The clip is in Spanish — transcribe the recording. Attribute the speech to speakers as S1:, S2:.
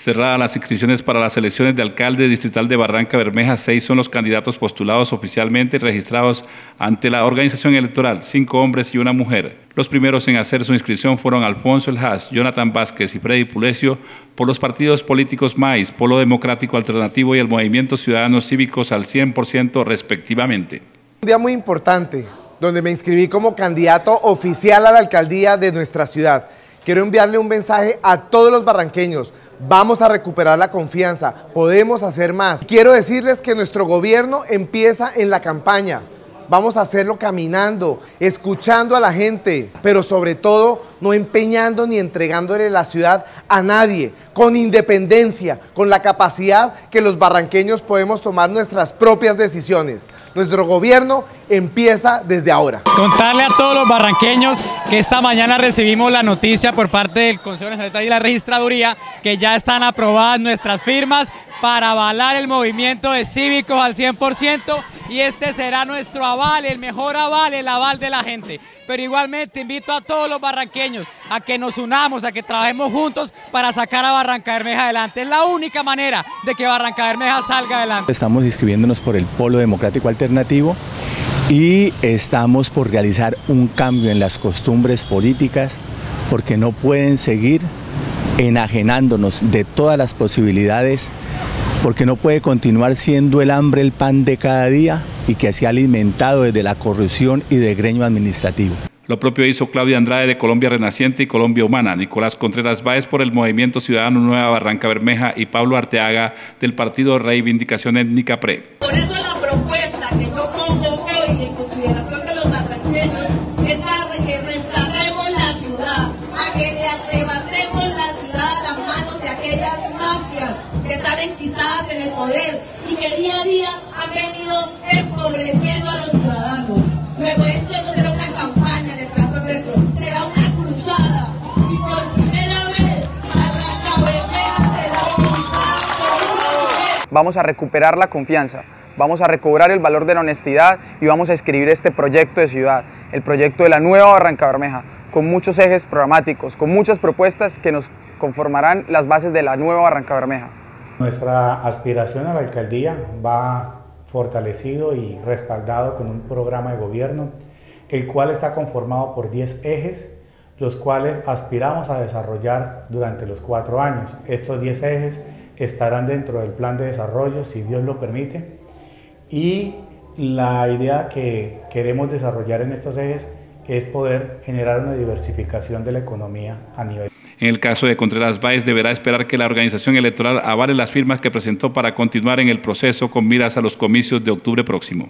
S1: Cerradas las inscripciones para las elecciones de alcalde distrital de Barranca Bermeja, seis son los candidatos postulados oficialmente registrados ante la organización electoral, cinco hombres y una mujer. Los primeros en hacer su inscripción fueron Alfonso El Haas, Jonathan Vázquez y Freddy Pulecio por los partidos políticos MAIS, Polo Democrático Alternativo y el Movimiento Ciudadanos Cívicos al 100% respectivamente.
S2: Un día muy importante, donde me inscribí como candidato oficial a la alcaldía de nuestra ciudad. Quiero enviarle un mensaje a todos los barranqueños, Vamos a recuperar la confianza, podemos hacer más. Quiero decirles que nuestro gobierno empieza en la campaña. Vamos a hacerlo caminando, escuchando a la gente, pero sobre todo no empeñando ni entregándole la ciudad a nadie, con independencia, con la capacidad que los barranqueños podemos tomar nuestras propias decisiones. Nuestro gobierno empieza desde ahora.
S3: Contarle a todos los barranqueños que esta mañana recibimos la noticia por parte del Consejo Nacional y la Registraduría que ya están aprobadas nuestras firmas para avalar el movimiento de cívicos al 100% y este será nuestro aval, el mejor aval, el aval de la gente. Pero igualmente invito a todos los barranqueños a que nos unamos, a que trabajemos juntos para sacar a Barranca Bermeja adelante. Es la única manera de que Barranca Bermeja salga adelante.
S4: Estamos inscribiéndonos por el Polo Democrático Alternativo y estamos por realizar un cambio en las costumbres políticas porque no pueden seguir enajenándonos de todas las posibilidades porque no puede continuar siendo el hambre el pan de cada día y que se ha alimentado desde la corrupción y de greño administrativo.
S1: Lo propio hizo Claudia Andrade de Colombia Renaciente y Colombia Humana, Nicolás Contreras Báez por el Movimiento Ciudadano Nueva Barranca Bermeja y Pablo Arteaga del Partido Reivindicación Étnica PRE.
S5: Por eso la propuesta poder y que día a día han venido empobreciendo a los ciudadanos. Luego esto no será una campaña en el caso nuestro, será una cruzada. Y por primera vez Barranca será utilizada por una mujer.
S6: Vamos a recuperar la confianza vamos a recobrar el valor de la honestidad y vamos a escribir este proyecto de ciudad, el proyecto de la nueva Barranca Bermeja, con muchos ejes programáticos, con muchas propuestas que nos conformarán las bases de la nueva Barranca Bermeja.
S7: Nuestra aspiración a la alcaldía va fortalecido y respaldado con un programa de gobierno, el cual está conformado por 10 ejes, los cuales aspiramos a desarrollar durante los cuatro años. Estos 10 ejes estarán dentro del plan de desarrollo, si Dios lo permite, y la idea que queremos desarrollar en estos ejes es poder generar una diversificación de la economía a nivel.
S1: En el caso de Contreras Báez, deberá esperar que la organización electoral avale las firmas que presentó para continuar en el proceso con miras a los comicios de octubre próximo.